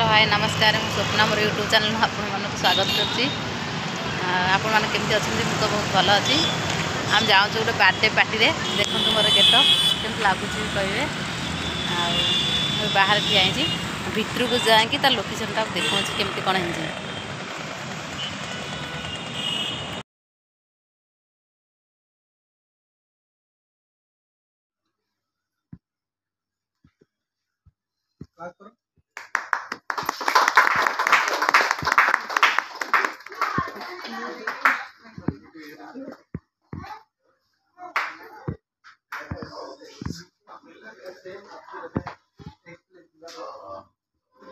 Hello hi नमस्कार ମୁଁ ସ୍ୱପ୍ନା ମୋର ୟୁଟ୍ୟୁବ୍ ଚ୍ୟାନେଲ୍ ଆପଣମାନଙ୍କୁ ସ୍ୱାଗତ କରୁଛି ଆପଣମାନେ କେମିତି ଅଛନ୍ତି ମୁଁ ତ ବହୁତ ଭଲ ଅଛି ଆମେ ଯାଉଛୁ ଗୋଟେ ବାର୍ଥଡ଼େ ପାର୍ଟିରେ ଦେଖନ୍ତୁ ମୋର ଗେଟଅପ୍ କେମିତି ଲାଗୁଛି କହିବେ ଆଉ ମୁଁ ବାହାରେ ଠିଆ ହେଇଛି ଭିତରକୁ ଯାଇକି ତା ଲୋକେସନ୍ଟା ଦେଖାଉଛି କେମିତି କ'ଣ ହେଇଛି बात करो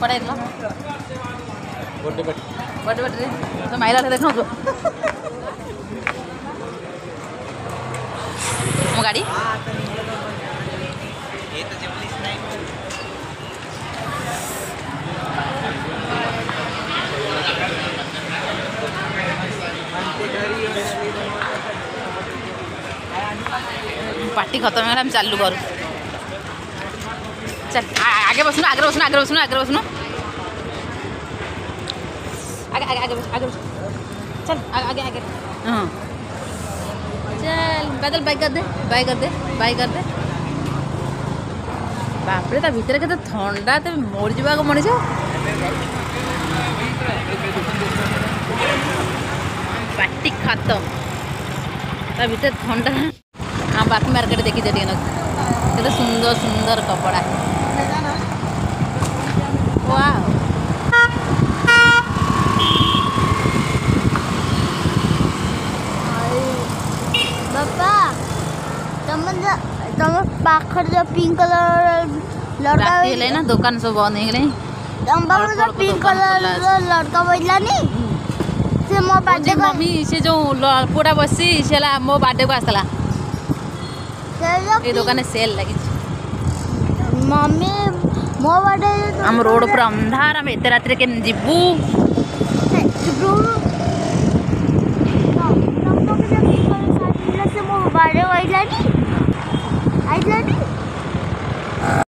ಕೊಡ ಇಲ್ಲ ಬಡ್ಡಿ ಬಡ್ಡಿ ಬಡ್ಡಿ ಬಡ್ಡಿ ನಮ್ಮ ಐಲಾಟದಾಗ ಹೌದು ನಮ್ಮ ಗಾಡಿ पार्टी खत्म हो गला हम चालू करूँ আচ্ছা, আগে বসুন আগে বসুন আগে বসুন আগে বসুন হ্যাঁ। বাপরে তা ভিতরে কত থা তে মরি যা মানুষ পাটি খাত তা ভিতরে থন্ডা বাপি মার্কেট দেখি যে কেতে সুন্দর সুন্দর কপড়া પાખર જો પિંક કલર લડકા લઈ ને દુકાન સો બંધ હે ગઈ તમ જો પિંક કલર લડકા બોલા ની ସେ ମୋ ବାର୍ଥଡେ ମମ୍ମି ସେ ଯୋଉ ପୁଅଟା ବସି ସେ ହେଲା ମୋ ବାର୍ଥଡେକୁ ଆସିଥିଲା ଏ ଦୋକାନରେ ସେଲ୍ ଲାଗିଛି ಮಮ್ಮಿ ಮೂವಡೆ ನಮ್ಮ ರೋಡ್ ಪೂರ ಅಂಧಾರ ಐತೆ ರಾತ್ರಿಗೆ ಜಿಬ್ಬು ಜಿಬ್ಬು